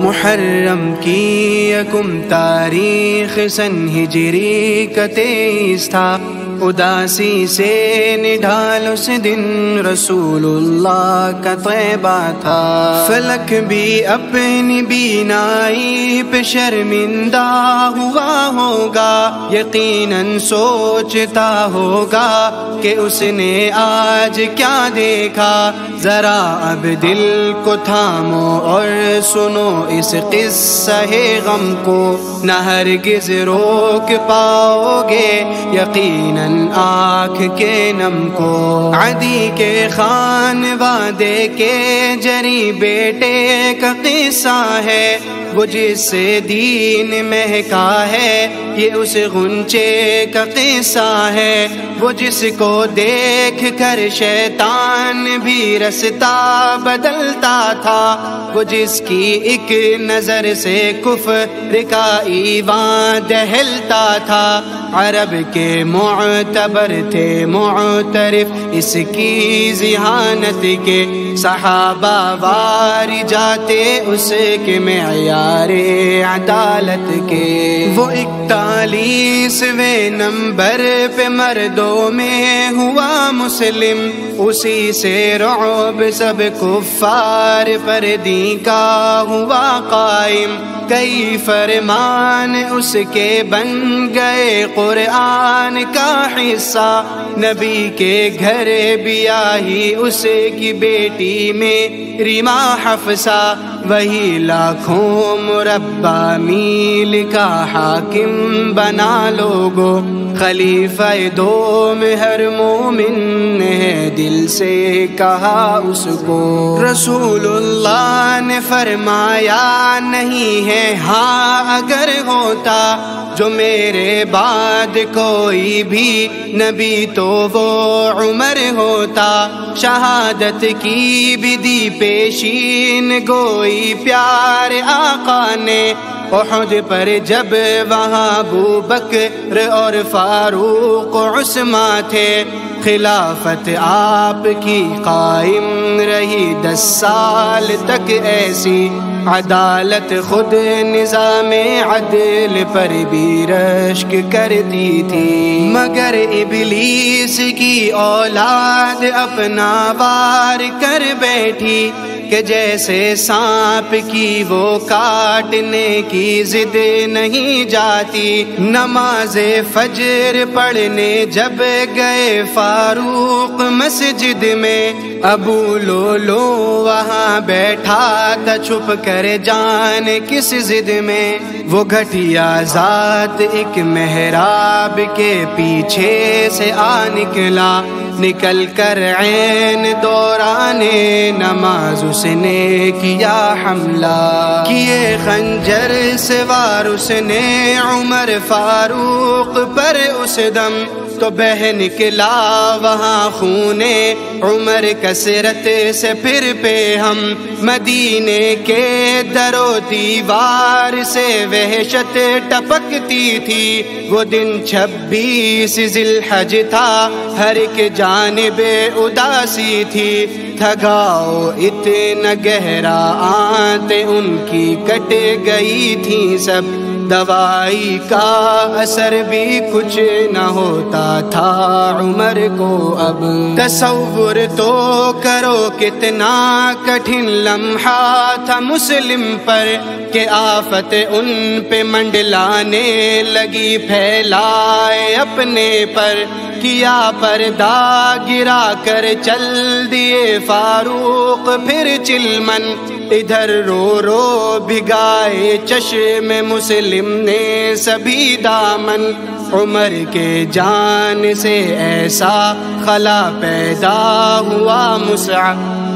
मुहर्रम की यकुम तारीख सन हिजरी का तेईस था। उदासी से निढाल उस दिन रसूलुल्लाह का तैबा था। फलक भी अपनी बीनाई पे शर्मिंदा हुआ होगा, यकीनन सोचता होगा कि उसने आज क्या देखा। जरा अब दिल को थामो और सुनो इस किस्सा गम को। न हरगिज रोक पाओगे, यकीनन आँख के नम को आदि के खान वादे के जरी बेटे का किस्सा है। वो जिससे दीन महका है, ये उस गुंचे का किस्सा है। वो जिसको देख कर शैतान भी रसता बदलता था। वो जिसकी एक नज़र से कुफर का ईवान दहलता था। अरब के मोतबर थे मोतरफ इसकी जिहानत के सहाबा वार जाते उसके मैार अदालत के। वो इकतालीसवे नंबर पे मर्दों में हुआ मुस्लिम, उसी से रोब सब कुफार पर दी का हुआ कायम। कई फरमान उसके बन गए कुरआन का हिस्सा नबी के घर भी आई उसे की बेटी में रिमा हफसा। वही लाखों मुरब्बा मील का हाकिम बना लोगो। खलीफा दो में हर मोमिन है दिल से कहा उसको। रसूलुल्लाह ने फरमाया, नहीं है हाँ अगर होता जो मेरे बाद कोई भी नबी तो वो उमर होता। शहादत की विधि पेशीन, गोई प्यार आका ने उहद पर जब वहाँ अबू बकर और फारूक उस्मा थे, खिलाफत आपकी कायम रही दस साल तक ऐसी। अदालत खुद निज़ाम अदल पर भी रश्क करती थी। मगर इबलीस की औलाद अपना वार कर बैठी, कि जैसे सांप की वो काटने की जिद नहीं जाती, नमाज़ फजर पढ़ने जब गए फारूक मस्जिद में, अबू लो लो वहाँ बैठा था छुप कर जान किस जिद में, वो घटिया जात एक मेहराब के पीछे से आ निकला। निकल कर ऐन दौराने नमाज़ उसने किया हमला। किए खंजर से वार उसने उमर फारूक पर उस दम। तो बह निकला वहाँ खूने। उमर कसरत से फिर पे हम मदीने के दरो दीवार से वहशत टपकती थी। वो दिन छब्बीस जिलहज था, हर एक जानब उदासी थी। थगाओ इतना गहरा आते उनकी कट गई थी सब। दवाई का असर भी कुछ न होता था। उमर को अब तस्वुर तो करो कितना कठिन लम्हा था मुस्लिम पर के आफत उन पे मंडलाने लगी फैलाए अपने पर। किया पर्दा गिरा कर चल दिए फारूक फिर चिलमन इधर रो रो भिगाए चश्मे मुस्लिम ने सभी दामन। उमर के जान से ऐसा खला पैदा हुआ मुसा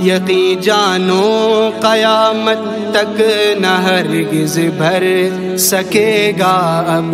यकी जानो कयामत तक न हरगिज भर सकेगा अब।